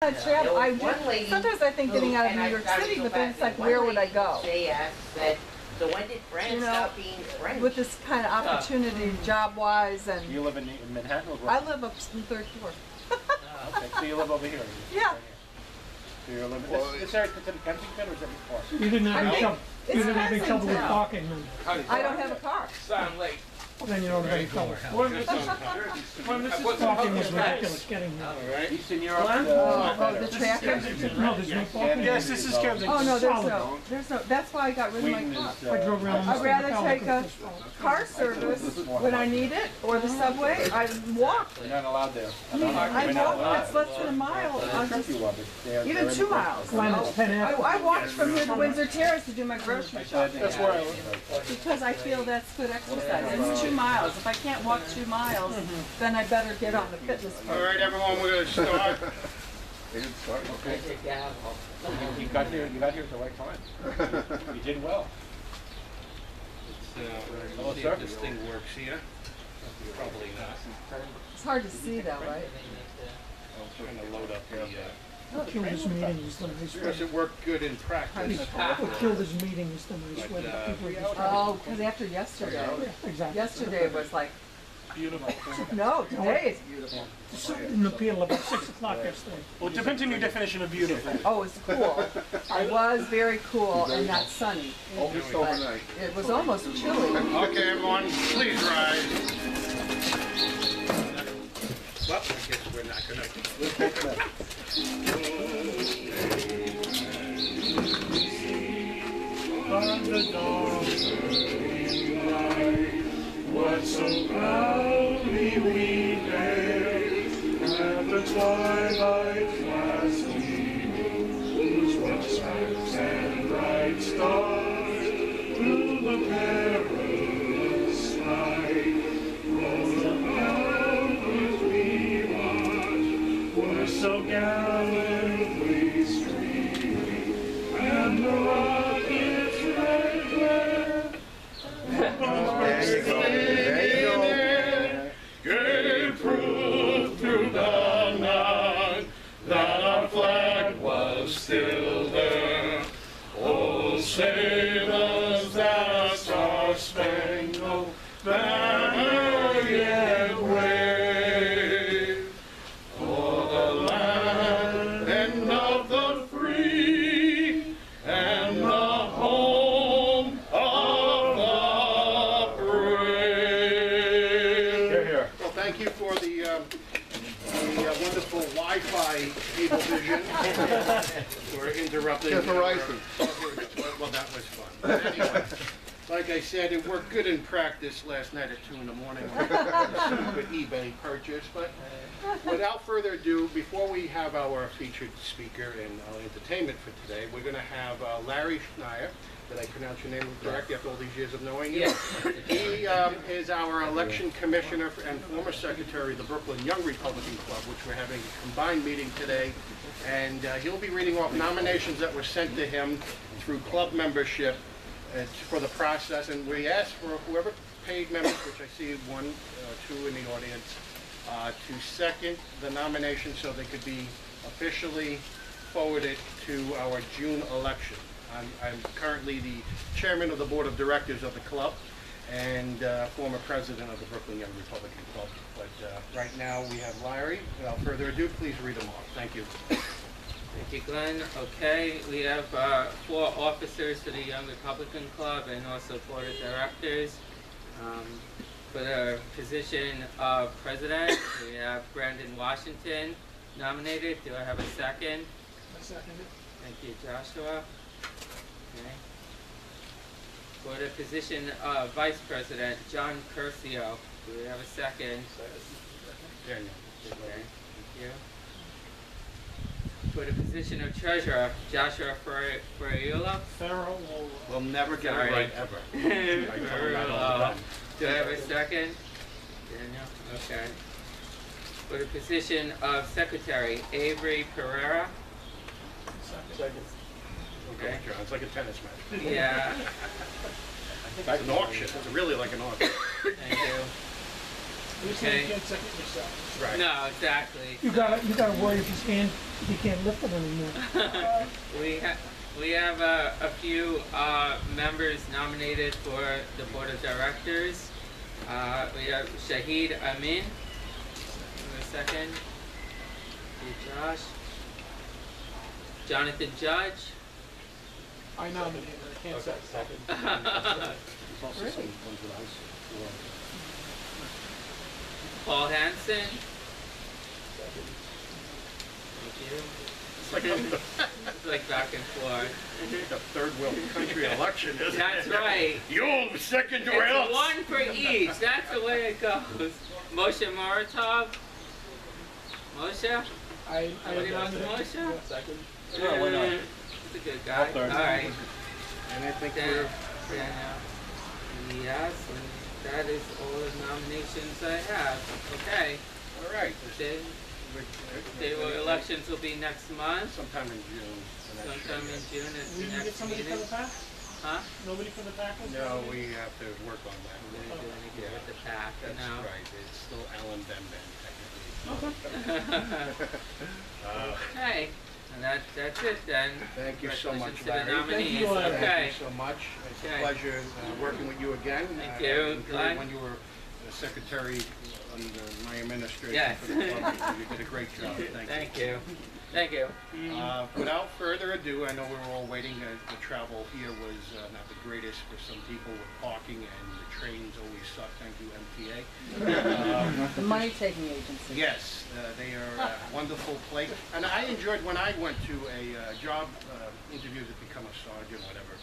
I travel, I There was do, sometimes I think getting out of New York City, but then it's like, where would I go? They asked, said, so when did France You know, stop being French? With this kind of opportunity, job-wise, and You live in, in Manhattan or I live up in third floor. Ah, okay, so you live over here? you- Yeah. So you're living, Well, this, this area considered Kensington or is it before? You didn't have any trouble, you didn't have any trouble with parking, then, I don't have a car. Sound late. Then you don't have any trouble. When this is, when this is parking is ridiculous getting here. Eastern Europe, Oh, uh, oh, the traffic? No, there's no parking. Yes, this is Kensington. Oh, no, there's no, there's no, that's why I got rid of my car. I drove around. I'd rather take a car service when I need it, or the subway, I walk. You're not allowed there. I mean, I You're not walk, allowed. that's less than a mile, I'll just, you up. It's- they're- even two miles. Glenn, it's Penn I, Ave. I walked from here to Windsor Terrace to do my grocery shopping. That's where I live. Because I feel that's good exercise. It's two miles. If I can't walk two miles, then I better get on the fitness All program. right, everyone, we're gonna start. You, you got here, you got here at the right time. You did well. Let's, uh, Hello, see sir. if this thing works here. Probably not. It's hard to see though, right? I'm trying to load up the, uh, What killed this meeting is the nice because weather. it worked good in practice. What killed this meeting is the nice weather. uh, People just- Oh, because after yesterday, Exactly. yesterday was like, Beautiful. no, today is beautiful. The sun didn't appeal about six o'clock yesterday. Well, it depends on your definition of beautiful. Oh, it's cool. It was very cool and not sunny. Almost But overnight. It was almost chilly. Okay, everyone, please rise. Well, I guess we're not gonna. What flag was still there. Oh, sailors, We're interrupting. Get our- Verizon. Well, that was fun. Anyway, like I said, it worked good in practice last night at two in the morning. Good eBay purchase, but without further ado, before we have our featured speaker and our entertainment for today, we're gonna have uh, Larry Schneier. Did I pronounce your name correctly after all these years of knowing you? He um, is our election commissioner and former secretary of the Brooklyn Young Republican Club, which we're having a combined meeting today. And uh, he'll be reading off nominations that were sent to him through club membership uh, for the process. And we asked for whoever paid members, which I see one, uh, two in the audience, uh, to second the nomination so they could be officially forwarded to our June election. I'm, I'm currently the chairman of the board of directors of the club and uh, former president of the Brooklyn Young Republican Club. But uh, right now, we have Larry. Without further ado, please read them off. Thank you. Thank you, Glenn. Okay, we have uh, four officers for the Young Republican Club and also board of directors. Um, For the position of president, we have Brandon Washington nominated. Do I have a second? Thank you, Joshua. Okay. For the position of vice president, John Curcio. Do we have a second? Daniel. Okay, thank you. For the position of treasurer, Joshua Fer- Ferriola. We'll never get it right ever. I tell him that all the time. Do I have a second? Daniel, okay. For the position of secretary, Avery Pereira. Okay, John, it's like a tennis match. Yeah, It's an auction. It's really like an auction. thank you. You say Okay. you can't second yourself. Right. No, exactly. You gotta, you gotta worry if his hand, if he can't lift it anymore. We ha- we have uh, a few uh, members nominated for the board of directors. Uh, we have Shahid Amin. Give me a second. Hey, Josh. Jonathan Judge. I nominate him, I can't second. There's also some ones that I s- Paul Hansen. Thank you. Second, It's like back and forth. the third world country election, isn't it? That's right. You'll second or It's else. one for each. That's the way it goes. Moshe Moratov. Moshe? I, I Somebody wants nominate. Moshe? Second? Yeah, why not? He's a good guy. All right. And I think Then, we're, then, uh, yes, and that is all the nominations I have. Okay. all right. Then, the elections will be next month, Sometime in June. and that should sometime be in. June is Will the you get next somebody for meeting. the pack? Huh? Nobody for the pack? No, we have to work on that. We're gonna do anything with the pack, That's no. right, it's still Alan Benben technically. Okay. Uh, Okay, and that, that's it then. Thank you so much, Congratulations to the Larry. nominees. you, Larry. Okay. Thank you so much. It's a Okay. pleasure uh, working with you again. Thank Uh, you. I enjoyed Glad- When you were the secretary under my administration Yes. for the club, you did a great job. Thank you. Thank you. Thank you. Uh, Without further ado, I know we were all waiting, uh, the travel here was uh, not the greatest for some people with parking and the trains always suck, thank you MTA. Um, The money-taking agency. Yes, uh, they are a wonderful place. And I enjoyed when I went to a uh, job uh, interview to become a sergeant, whatever,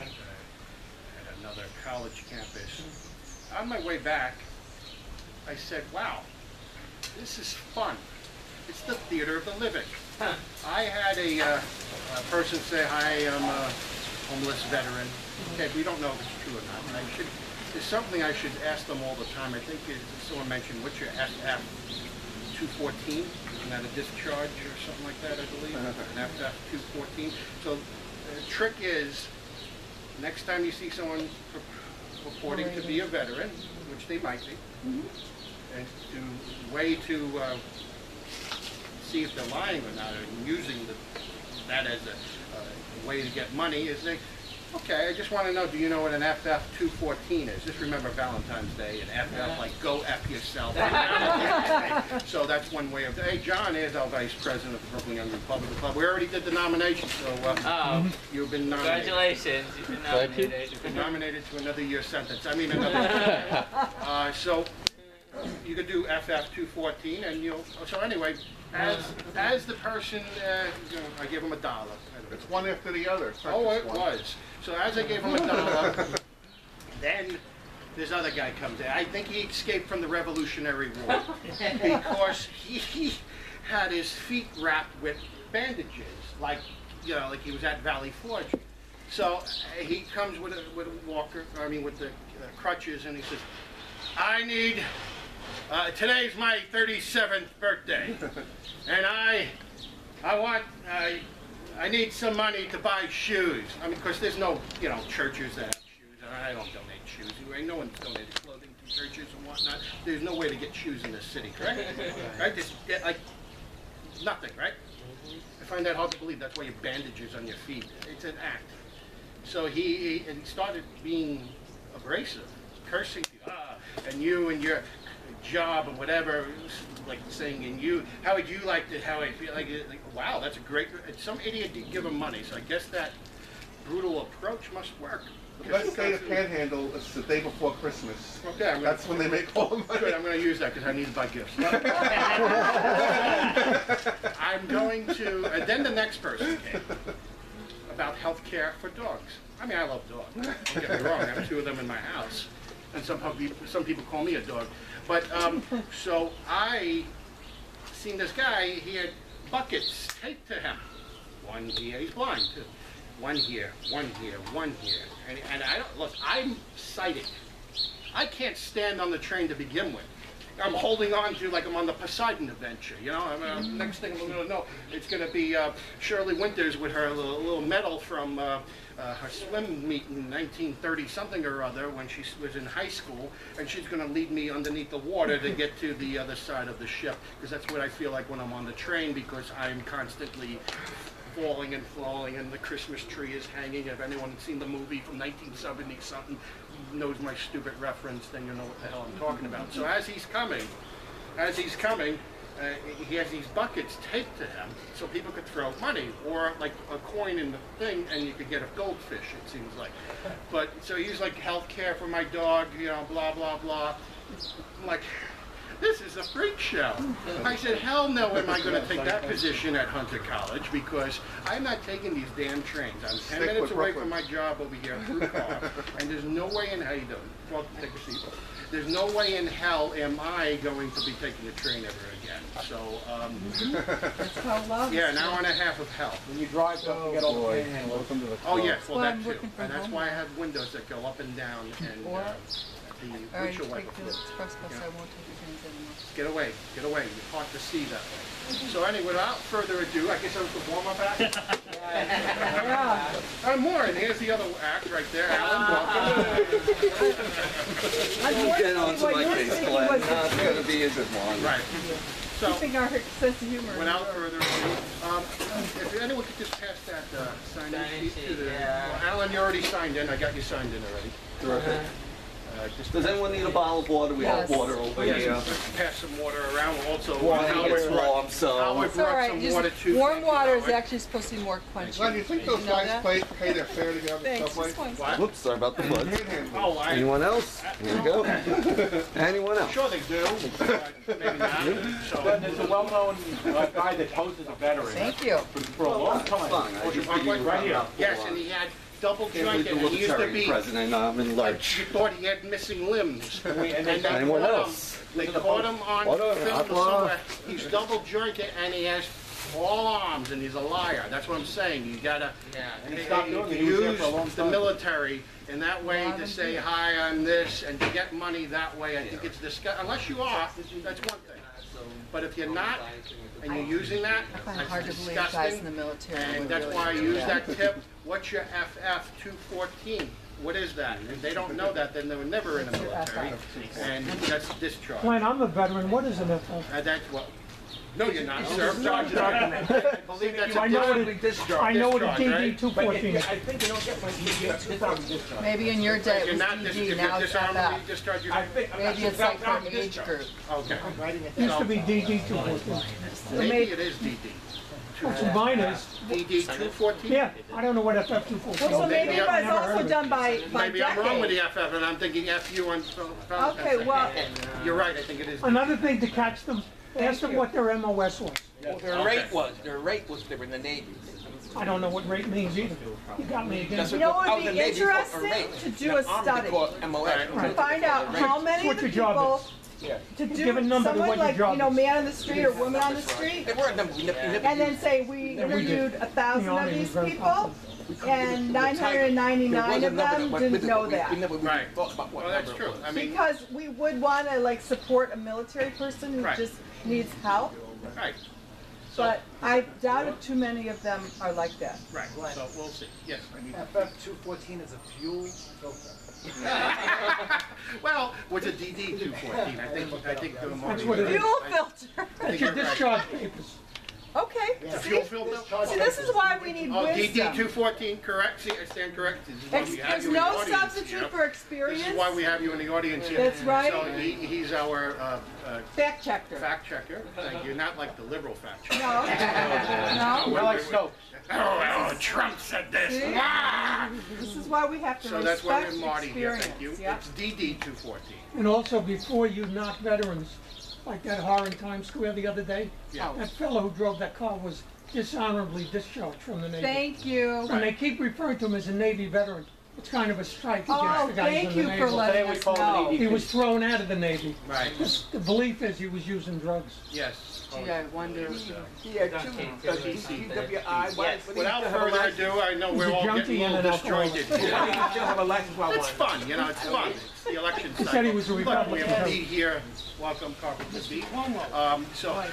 uh, at another college campus. On my way back, I said, wow, this is fun. It's the theater of the living. I had a, uh, a person say, hi, I'm a homeless veteran. Mm-hmm. Okay, we don't know if it's true or not. And I should, it's something I should ask them all the time. I think it- someone mentioned, what's your FF 214? Isn't that a discharge or something like that, I believe? Uh-huh. An FF 214. So the trick is, next time you see someone pur- purporting to be a veteran, which they might be, mm-hmm. And to, way to uh, see if they're lying or not, and using the, that as a, uh, way to get money, is they, okay, I just want to know, do you know what an FF 214 is? Just remember Valentine's Day and FF, like, go F yourself. So that's one way of, hey, John is our vice president of the Brooklyn Young Republican Club. We already did the nomination, so uh, Oh, you've been nominated. congratulations. You've been nominated. You've been nominated to another year sentence, I mean, another. Uh, So you could do FF 214 and you'll, so anyway, as, as the person, uh, you know, I gave him a dollar. It's one after the other. It's not Oh, just it one. was. So as I gave him a dollar, then this other guy comes in. I think he escaped from the Revolutionary War because he, he had his feet wrapped with bandages, like you know, like he was at Valley Forge. So uh, he comes with a with a walker, I mean with the uh, crutches, and he says, "I need. Uh, today's my 37th birthday, and I, I want." Uh, I need some money to buy shoes. I mean, because there's no, you know, churches that have shoes. And I don't donate shoes. Right? No one's donated clothing to churches and whatnot. There's no way to get shoes in this city, correct? right? There's, yeah, like, nothing, right? I find that hard to believe. That's why you have bandages on your feet. It's an act. So he, he, and he started being abrasive, cursing people. Ah, and you and your job and whatever, like saying, in you, how would you like to, how I feel like, like, wow, that's a great, some idiot did give him money. So I guess that brutal approach must work. The best say the panhandle is the day before Christmas. Okay, I'm gonna, That's when they make all the money. good, I'm gonna use that because I need to buy gifts. I'm going to, and then the next person came about health care for dogs. I mean, I love dogs. Don't get me wrong. I have two of them in my house, and some people, some people call me a dog. But um, so I seen this guy. He had buckets taped to him. One here. He's blind too. One here. One here. One here. And, and I don't look. I'm sighted. I can't stand on the train to begin with. I'm holding on to like I'm on the Poseidon adventure, you know. I'm, uh, next thing I'm gonna know, it's gonna be uh, Shelley Winters with her little, little medal from uh, uh, her swim meet in 1930 something or other when she was in high school, and she's gonna lead me underneath the water to get to the other side of the ship, because that's what I feel like when I'm on the train, because I'm constantly falling and falling, and the Christmas tree is hanging. If anyone has seen the movie from 1970 something, knows my stupid reference, then you know what the hell I'm talking about. So as he's coming, as he's coming, uh, he has these buckets taped to him so people could throw money or like a coin in the thing and you could get a goldfish, it seems like. But so he's like health care for my dog, you know, blah, blah, blah. I'm like, this is a freak show. I said, hell no am I going to take that position at Hunter College because I'm not taking these damn trains. I'm 10 Stick minutes away Brooklyn. from my job over here through car, and there's no way in hell, you don't. Well, take a seat. There's no way in hell am I going to be taking a train ever again. So, um, That's how love yeah, an hour and a half of hell. When you drive, don't forget all the boy. panhandlers. Welcome to the Oh, yes, well, Well, that too. And that's home why I have windows that go up and down and uh, the you windshield wiper Wakefield fluid. Express bus, Yeah. I won't take the trains anymore. Get away, get away. It's hard to see that way. So anyway, without further ado, I guess I was the warm-up act. Yeah. More, and here's the other act right there, Alan. Welcome. I can get on to my case, Glenn. Not gonna be a good one. Right. So, Keeping our sense of humor. without further ado, um, if anyone could just pass that uh, sign-in Sign-in sheet to the. yeah. Well, Alan, you already signed in. I got you signed in already. Terrific. Uh, just Does anyone need a bottle of water? We have Yes. water over Yes, here. just pass some water around. Also, Well, I think Howard it's brought- warm, so. Howard It's all brought right. some Just water too. warm Thank you, water is Howard. actually supposed to be more quenching. Glenn, you think those you know guys that? pay, pay their fare to get on the Thanks. subway? This one's What? Whoops, sorry about the foot. Panhandling. Oh, I. Anyone else? Here we go. Anyone else? Sure they do, but maybe not. So, Glenn, there's a well-known uh, guy that poses a veteran Thank you. for, for a long time. Fine, I just figured you Right here. yes, and he had double jointed, and he used to be, president, I'm in like, you thought he had missing limbs. And we- and they- And they Anyone caught him- else? They caught him on Water, film aqua. somewhere. He's double jointed and he has all arms and he's a liar. That's what I'm saying. You gotta Yeah. And he stopped doing it. He use was there for a long the time. military in that way to say, hi, I'm this, and to get money that way. I think it's disgusting. Unless you are, that's one thing. But if you're not, and you're using that, I find it hard to that's believe guys in the disgusting. military And would that's really why I do use that tip. What's your FF two fourteen? What is that? If they don't know that, then they were never in the military. And that's discharge. Glenn, I'm a veteran, what is an FF? Uh, that's what, no, you're not, sir. I believe that's I a know what it, discharge. I know what a Discharge, right? DD two But fourteen it- is. I think you don't get my, you get disarmed discharge. Maybe in your day it You're was not, dis- DD, if now you're it's dishonorably FF. discharged, you're I not, think, I'm not Maybe sure it's like about for age discharge. group. okay. Used to be DD two fourteen. Maybe it is DD. That's what mine is. DD two fourteen? Yeah, I don't know what FF two fourteen Well, so is. maybe maybe it was also done by, by Maybe I'm wrong with the decade. FF and I'm thinking FU on. Okay, well, You're right, I think it is. Another thing to catch them, ask them what their MOS was. Well, their rate was, their rate was different than Navy. I don't know what rate means either. You got me again. That's you know I what was would be in Navy for a interesting? To do a study. called MOS. Right. To find out how many of What the job people, is. Yeah. to Give a do, number to someone what your like, job you know, is. man on the street or woman on the street, They were a we never, we never and then used. say we Yeah, we did. interviewed a thousand of these people, and nine hundred and There was ninety-nine a of number that them went didn't it, know but we- that. Never really Right. thought about what Well, that's it true. was. I mean, Because we would wanna like support a military person who Right. just needs help, right, but I doubt if too many of them are like that. right, so we'll see, yes. FF two fourteen is a fuel filter. Well, what's a DD two fourteen? I think, I think. the more- That's what it is. Fuel filter, That's your discharge papers. okay, The see, fuel filter? see, this is why we need Oh, DD wisdom. two fourteen, correct, see, I stand correct. This is why Ex- we have There's you in the no audience substitute here. for This experience. is why we have you in the audience here. That's right. So he, he's our, uh, uh, Fact checker. fact checker, thank you, not like the liberal fact checker. No, no. We're like Stokes. Oh, oh, Trump said this. See? Ah! this is why we have to So that's why respect we're Marty here, experience, thank you. yeah. It's DD two fourteen. And also, before you knock veterans, like that horror in Times Square the other day, Yeah. that fellow who drove that car was dishonorably discharged from the Navy. Thank you. And they keep referring to him as a Navy veteran. It's kind of a strike Oh, against the guys in thank the you Navy. for letting Today we us call know. Navy He was thrown out of the Navy. Right, The belief is he was using drugs. Yes. Gee, I wonder. He had two, uh, DWI, why, what do you Without have a further license? ado, I know we're a all junkie getting a and little an alcoholic. disjointed. Why do you still have a license while It's one? fun, you know, it's fun. It's the election cycle. He said he was a Look, we Republican, have a too. here. Welcome, Carpenter Beat. Um, so,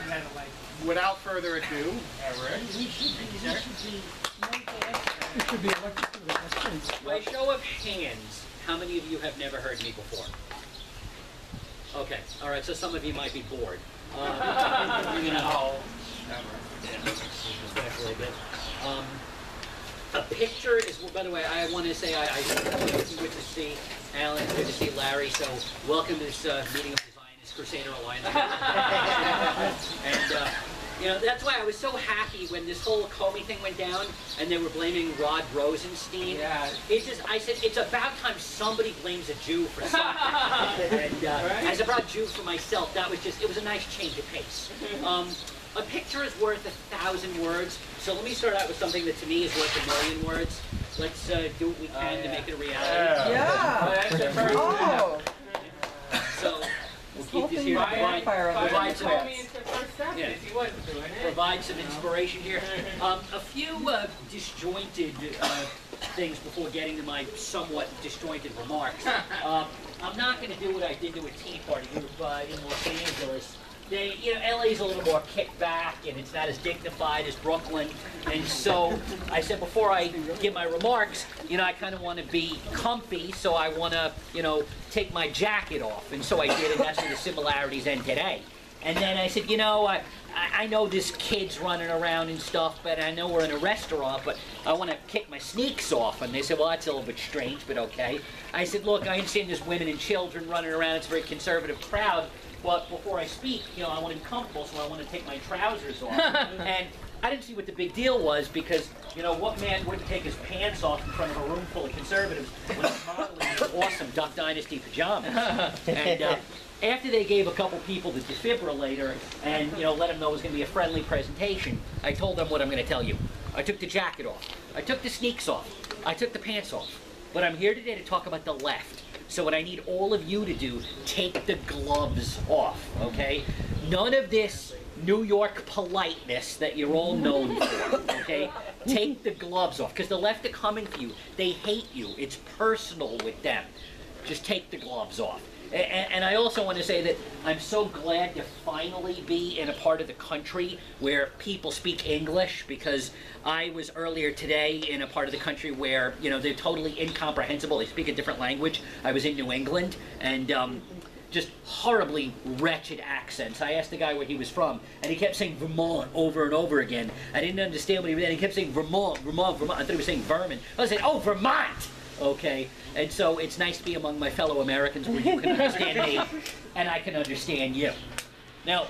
without further ado, Eric. It should be electrocuted. That's it. By show of hands, how many of you have never heard me before? Okay, all right, so some of you might be bored. Um, you know, especially a bit. Um, a picture is, well, by the way, I want to say I, I good to see Alan, good to see Larry. So welcome to this uh, meeting of the Zionist Crusader Alliance. and uh, you know that's why I was so happy when this whole Comey thing went down, and they were blaming Rod Rosenstein. Yeah. It just, I said, it's about time somebody blames a Jew for something. and uh, as a proud Jew for myself, that was just, it was a nice change of pace. Um, a picture is worth a thousand words, so let me start out with something that to me is worth a million words. Let's uh, do what we can to make it a reality. Yeah. Oh, So we'll this keep whole this thing here. might Provide, backfire on provide the some, told me it's the first Yeah. he wasn't doing it. provide some inspiration here. Um, a few uh, disjointed uh, things before getting to my somewhat disjointed remarks. Um, I'm not going to do what I did to a Tea Party group uh, in Los Angeles. They, you know, LA's a little more kicked back and it's not as dignified as Brooklyn. And so I said before I give my remarks, you know, I kind of want to be comfy, so I want to, you know, take my jacket off. And so I did, and that's where the similarities end today. And then I said, you know, I, I know this kid's running around and stuff, but I know we're in a restaurant, but I want to kick my sneaks off. And they said, well, that's a little bit strange, but okay. I said, look, I understand there's women and children running around. It's a very conservative crowd. But before I speak, you know, I want to be comfortable, so I want to take my trousers off. and I didn't see what the big deal was because, you know, what man wouldn't take his pants off in front of a room full of conservatives when he's modeling in awesome Duck Dynasty pajamas? and uh, after they gave a couple people the defibrillator and, you know, let them know it was going to be a friendly presentation, I told them what I'm going to tell you. I took the jacket off. I took the sneaks off. I took the pants off. But I'm here today to talk about the left. So what I need all of you to do, take the gloves off, okay? None of this New York politeness that you're all known for, okay? Take the gloves off, because the left are coming for you. They hate you. It's personal with them. Just take the gloves off. A- a- And I also want to say that I'm so glad to finally be in a part of the country where people speak English because I was earlier today in a part of the country where, you know, they're totally incomprehensible. They speak a different language. I was in New England and um, just horribly wretched accents. I asked the guy where he was from and he kept saying Vermont over and over again. I didn't understand what he was saying. He kept saying Vermont, Vermont, Vermont. I thought he was saying vermin. I saying, oh, Vermont! Okay, and so it's nice to be among my fellow Americans where you can understand me and I can understand you. Now,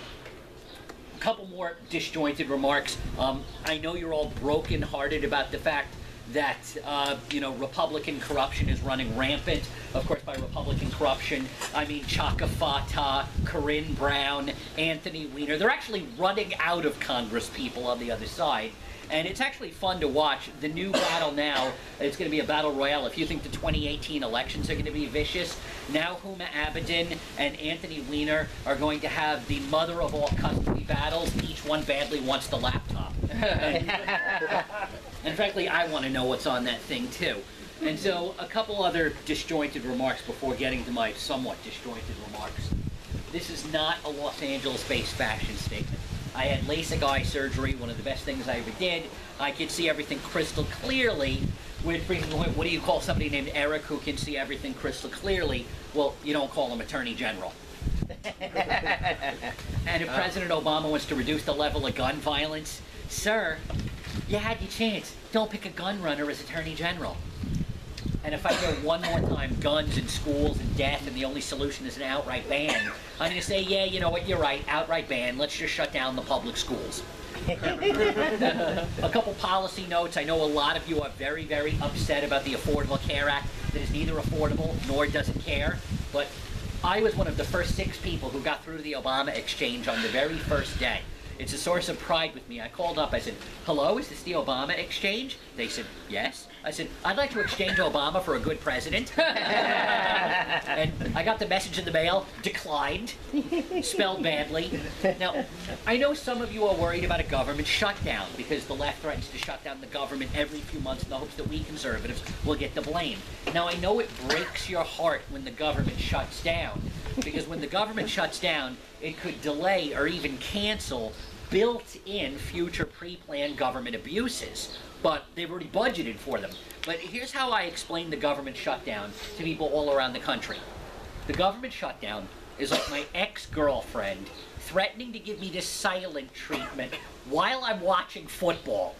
a couple more disjointed remarks. Um, I know you're all broken-hearted about the fact that uh, you know Republican corruption is running rampant. Of course, by Republican corruption, I mean Chaka Fattah, Corrine Brown, Anthony Weiner. They're actually running out of Congress people on the other side. And it's actually fun to watch. The new battle now, it's going to be a battle royale. If you think the 2018 elections are going to be vicious, now Huma Abedin and Anthony Weiner are going to have the mother of all custody battles. Each one badly wants the laptop. And, and frankly, I want to know what's on that thing too. And so, a couple other disjointed remarks before getting to my somewhat disjointed remarks. This is not a Los Angeles-based fashion statement. I had LASIK eye surgery, one of the best things I ever did. I could see everything crystal clearly. Which brings me to the point, what do you call somebody named Eric who can see everything crystal clearly? Well, you don't call him Attorney General. and if uh. President Obama wants to reduce the level of gun violence, sir, you had your chance. Don't pick a gun runner as Attorney General. And if I hear one more time guns in schools and death and the only solution is an outright ban, I'm going to say, yeah, you know what, you're right, outright ban. Let's just shut down the public schools. a couple policy notes. I know a lot of you are very, very upset about the Affordable Care Act that is neither affordable nor does it care. But I was one of the first six people who got through the Obama exchange on the very first day. It's a source of pride with me. I called up. I said, "Hello, is this the Obama exchange?" They said, "Yes." I said, "I'd like to exchange Obama for a good president." and I got the message in the mail. Declined. Spelled badly. Now, I know some of you are worried about a government shutdown because the left threatens to shut down the government every few months in the hopes that we conservatives will get the blame. Now, I know it breaks your heart when the government shuts down because when the government shuts down, it could delay or even cancel built-in future pre-planned government abuses. But they've already budgeted for them. But here's how I explain the government shutdown to people all around the country. The government shutdown is like my ex-girlfriend threatening to give me this silent treatment while I'm watching football.